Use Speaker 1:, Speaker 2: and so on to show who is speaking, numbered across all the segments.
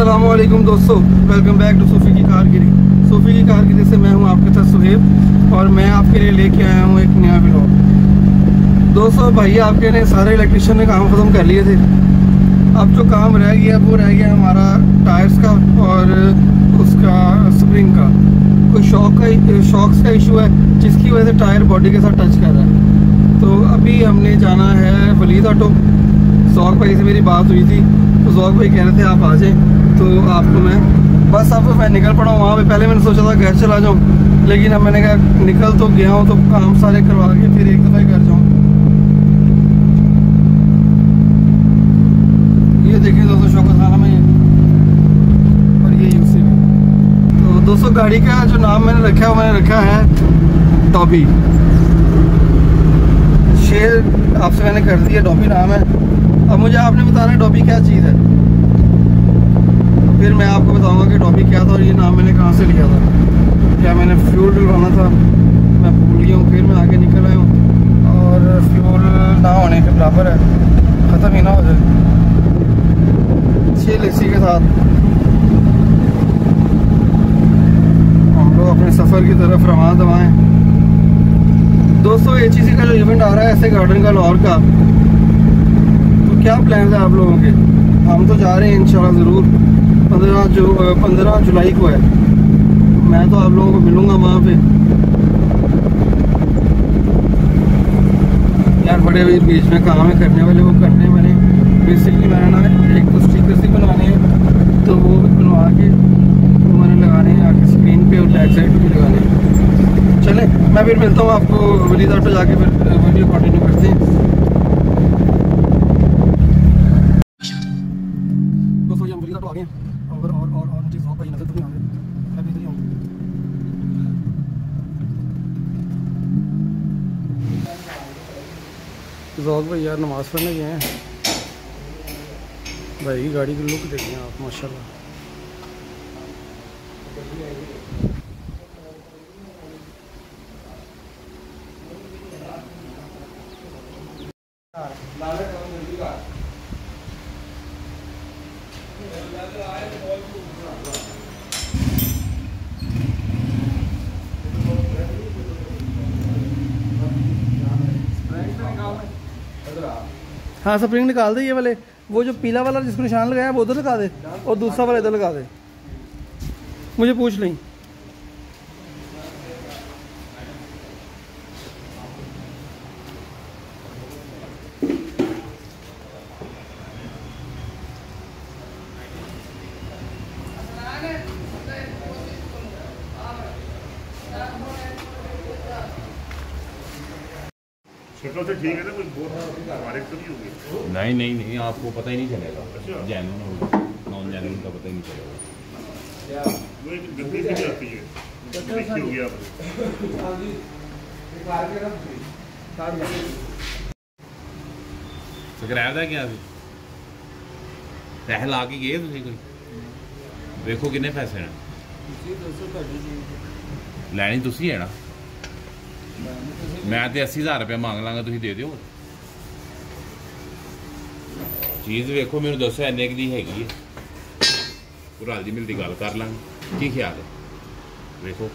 Speaker 1: असलम दोस्तों welcome back to सूफी की कारगिरी। सूफी की कारगिरी से मैं हूँ आपके साथ सुहेब, और मैं आपके लिए लेके आया हूँ एक नया ब्लॉग दोस्तों, भाई आपके ने सारे इलेक्ट्रिशियन ने काम ख़त्म कर लिए थे। अब जो काम रह गया, वो रह गया हमारा टायर्स का और उसका स्प्रिंग का। कोई शॉक का शॉक्स का इशू है, जिसकी वजह से टायर बॉडी के साथ टच कर रहा है। तो अभी हमने जाना है वलीद ऑटो। जौक भाई से मेरी बात हुई थी तो जौक भाई कह रहे थे आप आ जाएँ। तो आपको मैं बस अब मैं निकल पड़ा हूँ, वहाँ पे पहले मैंने सोचा था घर चला जाऊँ, लेकिन अब मैंने कहा निकल तो गया हूँ तो काम सारे करवा के फिर एक दफ़ा कर जाऊँ। ये देखिए दोस्तों शौकत खाना में और ये यूसी तो दोस्तों, गाड़ी का जो नाम मैंने रखा है मैंने रखा है डॉबी। शेर, आपसे मैंने कर दिया, डॉबी नाम है। अब मुझे आपने बताना डॉबी क्या चीज़ है। फिर मैं आपको बताऊँगा कि टॉपिक क्या था और ये नाम मैंने कहाँ से लिया था। क्या मैंने फ्यूल डलवाना था? मैं भूल गया हूँ, फिर मैं आगे निकल आया हूँ। और फ्यूल ना होने के बराबर है। ख़त्म ही ना हो जाए। छः लस्सी के साथ। हम लोग अपने सफ़र की तरफ़ रवा दवाएँ दोस्तों एच का जो इवेंट आ रहा है, ऐसे गार्डन का, लाहौर का। तो क्या प्लान है आप लोगों के? हम तो जा रहे हैं, इंशाल्लाह ज़रूर। पंद्रह जो, पंद्रह जुलाई को है। मैं तो आप लोगों को मिलूँगा वहाँ पे। यार, बड़े भी बीच में काम है, करने वाले, वो करने वाले। बेसिकली मैंने ना एक तो स्टिकर ही बनाने हैं तो वो बनवा के वो मैंने लगाने हैं, आगे स्क्रीन पे और बैक साइड भी लगाने हैं। चले, मैं फिर मिलता हूँ आपको वलीद ऑटो जाके फिर, वीडियो कंटिन्यू करते हैं। जौक भाई यार, नमाज़ पढ़ने गए हैं। भाई की गाड़ी की लुक देखें आप, माशाल्लाह। हाँ स्प्रिंग निकाल दे ये वाले। वो जो पीला वाला जिसको निशान लगाया, वो उधर लगा दे और दूसरा वाला इधर लगा दे। मुझे पूछ लें
Speaker 2: शक्ल से ठीक है ना कुछ बहुत हमारे तो नहीं होगी
Speaker 3: नहीं नहीं नहीं आपको पता ही नहीं चलेगा जैनुन होगा नॉन जैनुन का पता ही नहीं चलेगा
Speaker 2: वो एक गंदी सी आती है देखी होगी आप
Speaker 3: ਸਕਰੈਪ ਦਾ ਗਿਆ ਸੀ ਪੈਸੇ ਲਾ ਕੇ ਗਏ ਤੁਸੀਂ ਕੋਈ ਵੇਖੋ ਕਿੰਨੇ ਪੈਸੇ ਨੇ ਲੈਣੀ ਤੁਸੀਂ ਹੈ ਨਾ ਮੈਂ ਤੇ 80000 ਰੁਪਏ ਮੰਗ ਲਾਂਗਾ ਤੁਸੀਂ ਦੇ ਦਿਓ ਚੀਜ਼ ਵੇਖੋ ਮੈਨੂੰ ਦੱਸੋ ਇੰਨੇ ਕੁ ਦੀ ਹੈਗੀ ਹੈ ਉਹ ਰਲ ਦੀ ਮਿਲਦੀ ਗੱਲ ਕਰ ਲਾਂਗੇ ਕੀ ਖਿਆਲ ਹੈ ਵੇਖੋ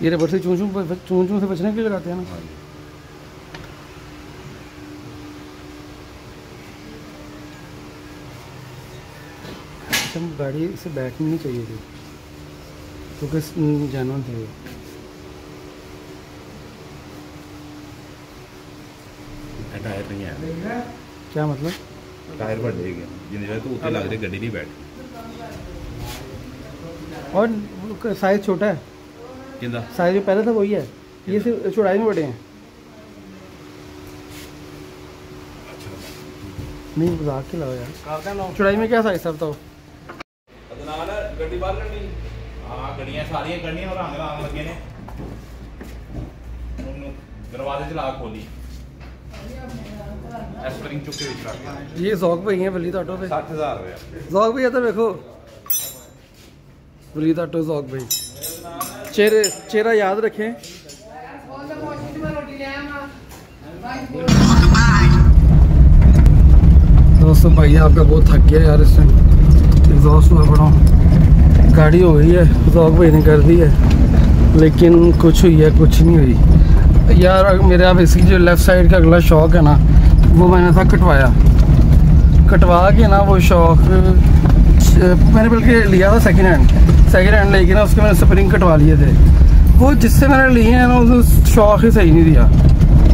Speaker 1: ये रबर से चूं चूं चूं चूं से बचने के लिए लगाते हैं ना एकदम गाड़ी से बैठनी नहीं चाहिए थी। क्योंकि तो जानवर थे
Speaker 3: टायर नहीं आया।
Speaker 1: क्या मतलब?
Speaker 3: टायर पर ले गया तो उतने लग रहे गड्डी नहीं बैठ।
Speaker 1: और साइज़ छोटा है। साइज़ पहले था वही है। ये सिर्फ़ चौड़ाई में बड़े हैं। अच्छा। नहीं मज़ाक के लगा यार। चौड़ाई में क्या साइज़ था बताओ?
Speaker 3: ਗੱਡੀ ਬਾਹਰ ਕੱਢਣੀ ਹਾਂ ਗੱਡੀਆਂ ਸਾਰੀਆਂ ਕੱਢਣੀਆਂ ਉਹ ਰੰਗ ਲਾਉਣ ਲੱਗੇ ਨੇ ਉਹਨੂੰ ਦਰਵਾਜ਼ੇ 'ਚ ਲਾ ਕੇ ਖੋਲੀ ਐਸਪਰਿੰਗ ਚੁੱਕ ਕੇ ਵਿੱਚ ਰੱਖ
Speaker 1: ये जौक भाई हैं वलीद ऑटो पे
Speaker 3: 60000 ਰੁਪਏ
Speaker 1: जौक भाई इधर देखो वलीद ऑटो जौक भाई चेहरे चेहरा याद रखें दोस्तों भाई आपका बहुत थक गया यार इस टाइम एग्जॉस्ट हुआ पड़ा हूँ गाड़ी हो गई है जॉक भाई ने कर दी है, लेकिन कुछ हुई है, कुछ नहीं हुई। यार मेरे आप इसकी जो लेफ़्ट साइड का अगला शौक है ना, वो मैंने था कटवाया। कटवा के ना वो शौक मैंने बल्कि लिया था सेकंड हैंड सेकंड हैंड लेके ना उसके मैंने स्प्रिंग कटवा लिए थे। वो जिससे मैंने लिए हैं ना, उस शौक ही सही नहीं दिया।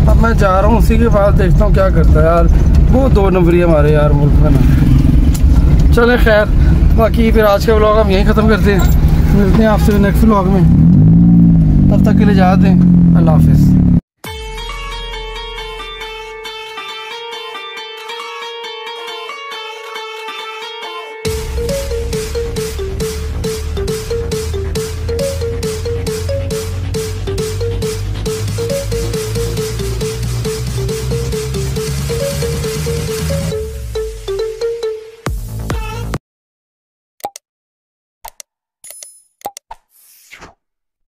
Speaker 1: अब मैं जा रहा हूँ, उसी के बाद देखता हूँ क्या करता है यार। वो दो नंबरी हमारे यार मुल्क में ना। चले खैर। बाकी फिर आज का ब्लॉग हम यहीं ख़त्म करते हैं। मिलते हैं आपसे नेक्स्ट ब्लॉग में। तब तक के लिए जाते हैं अल्लाह हाफिज़।